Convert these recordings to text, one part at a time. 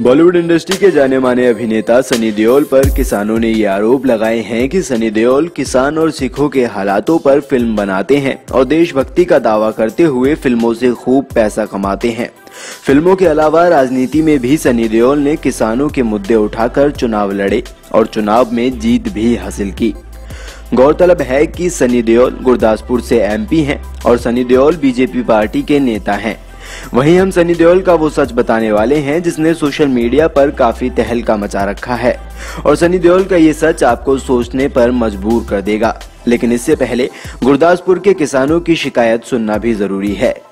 Bollywood industry के जाने माने अभिनेता सनी देओल पर किसानों ने ये आरोप लगाए हैं कि सनी देओल किसान और सिखों के हालातों पर फ़िल्म बनाते हैं और देशभक्ति का दावा करते हुए फ़िल्मों से खूब पैसा कमाते हैं। फ़िल्मों के अलावा राजनीति में भी सनी देओल ने किसानों के मुद्दे उठाकर चुनाव लड़े और चुनाव में जीत भी हासिल की। गौरतलब है कि सनी देओल गुरदासपुर से एमपी हैं और सनी देओल बीजेपी पार्टी के नेता हैं। वहीं हम सनी देओल का वो सच बताने वाले हैं जिसने सोशल मीडिया पर काफ़ी तहलका मचा रखा है। और सनी देओल का ये सच आपको सोचने पर मजबूर कर देगा। लेकिन इससे पहले गुरदासपुर के किसानों की शिकायत सुनना भी ज़रूरी है।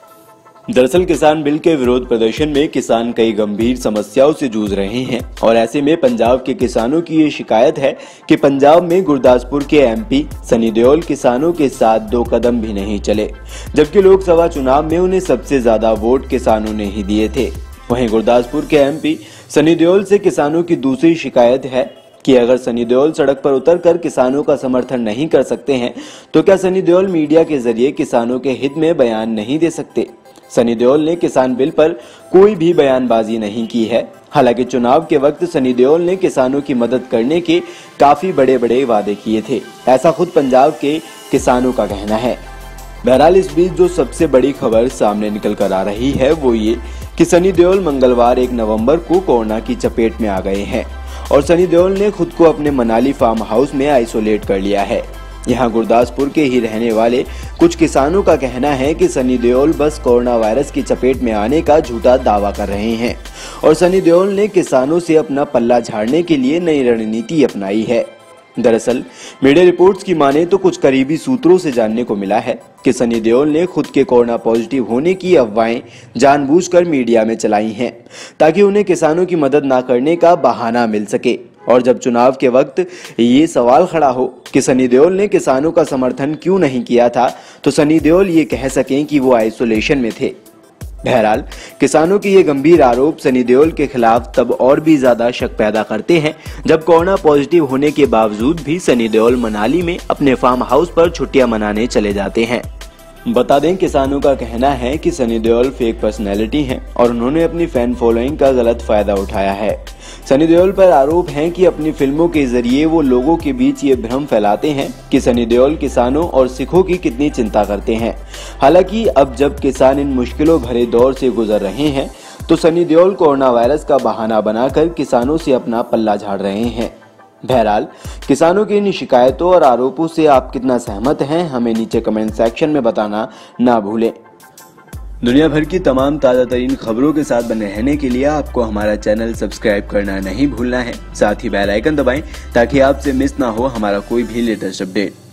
दरअसल किसान बिल के विरोध प्रदर्शन में किसान कई गंभीर समस्याओं से जूझ रहे हैं और ऐसे में पंजाब के किसानों की ये शिकायत है कि पंजाब में गुरदासपुर के एमपी सनी देओल किसानों के साथ दो कदम भी नहीं चले, जबकि लोकसभा चुनाव में उन्हें सबसे ज़्यादा वोट किसानों ने ही दिए थे। वहीं गुरदासपुर के एमपी सनी देओल से किसानों की दूसरी शिकायत है कि अगर सनी देओल सड़क पर उतरकर किसानों का समर्थन नहीं कर सकते हैं तो क्या सनी देओल मीडिया के ज़रिए किसानों के हित में बयान नहीं दे सकते? सनी देओल ने किसान बिल पर कोई भी बयानबाजी नहीं की है। हालाँकि चुनाव के वक्त सनी देओल ने किसानों की मदद करने के काफ़ी बड़े बड़े वादे किए थे। ऐसा खुद पंजाब के किसानों का कहना है। बहरहाल, इस बीच जो सबसे बड़ी खबर सामने निकल कर आ रही है, वो ये कि सनी देओल मंगलवार एक नवंबर को कोरोना की चपेट में आ गए हैं और सनी देओल ने खुद को अपने मनाली फार्म हाउस में आइसोलेट कर लिया है। यहाँ गुरदासपुर के ही रहने वाले कुछ किसानों का कहना है कि सनी देओल बस कोरोना वायरस की चपेट में आने का झूठा दावा कर रहे हैं और सनी देओल ने किसानों से अपना पल्ला झाड़ने के लिए नई रणनीति अपनाई है। दरअसल, मीडिया रिपोर्ट्स की माने तो कुछ करीबी सूत्रों से जानने को मिला है कि सनी देओल ने खुद के कोरोना पॉजिटिव होने की अफवाहें जानबूझकर मीडिया में चलाई हैं, ताकि उन्हें किसानों की मदद न करने का बहाना मिल सके। और जब चुनाव के वक्त ये सवाल खड़ा हो कि सनी देओल ने किसानों का समर्थन क्यों नहीं किया था तो सनी देओल ये कह सकें कि वो आइसोलेशन में थे। बहरहाल, किसानों के ये गंभीर आरोप सनी देओल के खिलाफ तब और भी ज़्यादा शक पैदा करते हैं, जब कोरोना पॉजिटिव होने के बावजूद भी सनी देओल मनाली में अपने फार्म हाउस पर छुट्टियाँ मनाने चले जाते हैं। बता दें, किसानों का कहना है कि सनी देओल फेक पर्सनैलिटी हैं और उन्होंने अपनी फ़ैन फॉलोइंग का गलत फ़ायदा उठाया है। सनी देओल पर आरोप है कि अपनी फ़िल्मों के ज़रिए वो लोगों के बीच ये भ्रम फैलाते हैं कि सनी देओल किसानों और सिखों की कितनी चिंता करते हैं। हालाँकि अब जब किसान इन मुश्किलों भरे दौर से गुजर रहे हैं तो सनी देओल कोरोना वायरस का बहाना बनाकर किसानों से अपना पल्ला झाड़ रहे हैं। बहरहाल, किसानों की इन शिकायतों और आरोपों से आप कितना सहमत हैं, हमें नीचे कमेंट सेक्शन में बताना ना भूलें। दुनिया भर की तमाम ताज़ा तरीन खबरों के साथ बने रहने के लिए आपको हमारा चैनल सब्सक्राइब करना नहीं भूलना है। साथ ही बेल आइकन दबाएँ, ताकि आपसे मिस ना हो हमारा कोई भी लेटेस्ट अपडेट।